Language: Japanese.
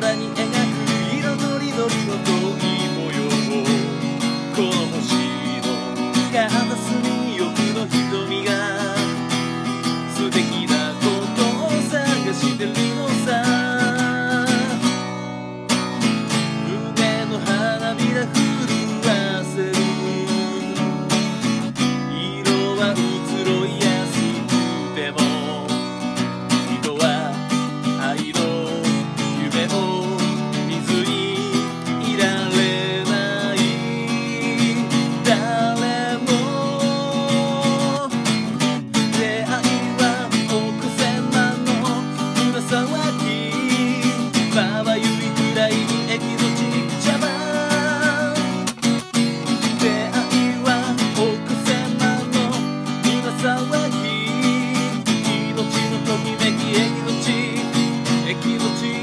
空に描く色とりどりの遠い模様。をこの星の片隅に欲の瞳が素敵なことを探してる。き命のときめきエキゾチエキゾチ